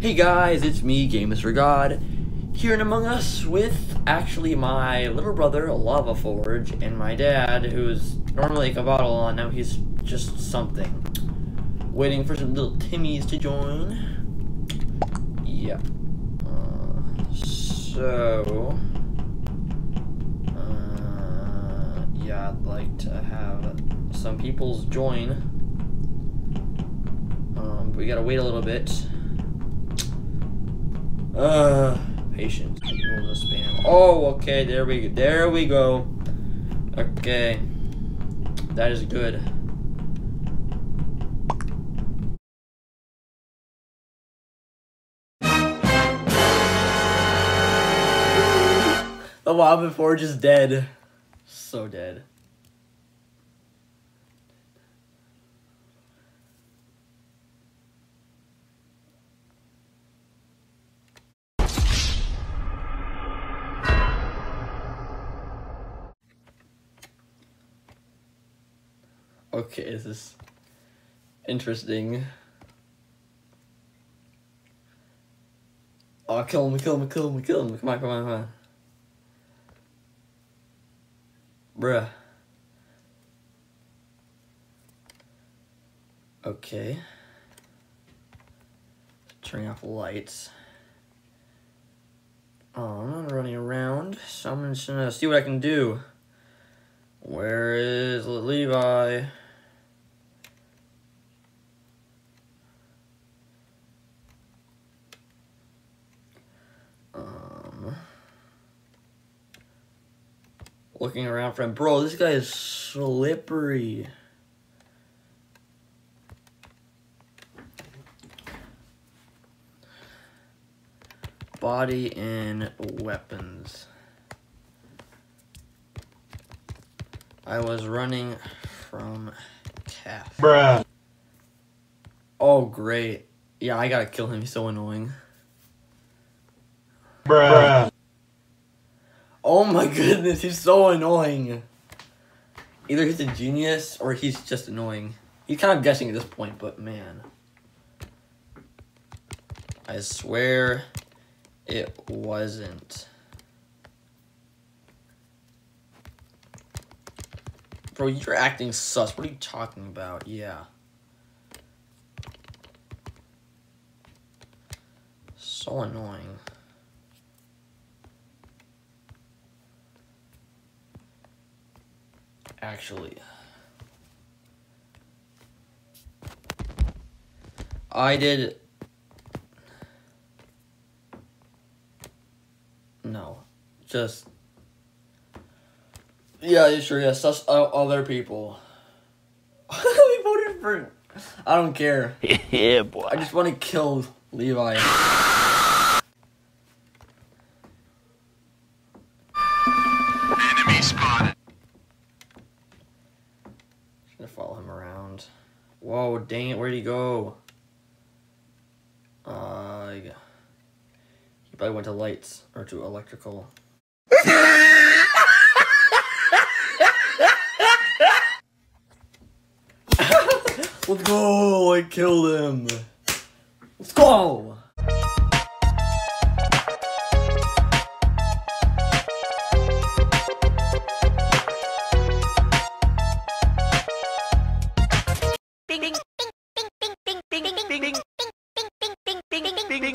Hey guys, it's me, Games for God, here in Among Us with actually my little brother, Lava Forge, and my dad, who's normally a bottle on, now he's just something. Waiting for some little Timmies to join. Yeah. Uh, so... Uh, yeah, I'd like to have some people's join. Um, we gotta wait a little bit. Uh, patience. People to spam. Oh, okay. There we go. There we go. Okay, that is good. The Lava Forge is dead. So dead. Okay, this is interesting. Oh, kill him, kill him, kill him, kill him. Come on, come on, come on. Bruh. Okay. Turning off lights. Oh, I'm not running around, so I'm just gonna see what I can do. Where is Levi? Looking around for him. Bro, this guy is slippery. Body and weapons. I was running from calf. Bruh. Oh, great. Yeah, I gotta kill him. He's so annoying. Bruh. Oh my goodness, he's so annoying. Either he's a genius or he's just annoying. He's kind of guessing at this point, but man. I swear it wasn't. Bro, you're acting sus. What are you talking about? Yeah. So annoying. Actually. I did... No. Just... Yeah, you sure, yes. Sus other people. we voted for... I don't care. yeah, boy. I just want to kill Levi. Whoa, dang it, where'd he go? Uh, he probably went to lights, or to electrical. Let's go! I killed him! Let's go! Bing,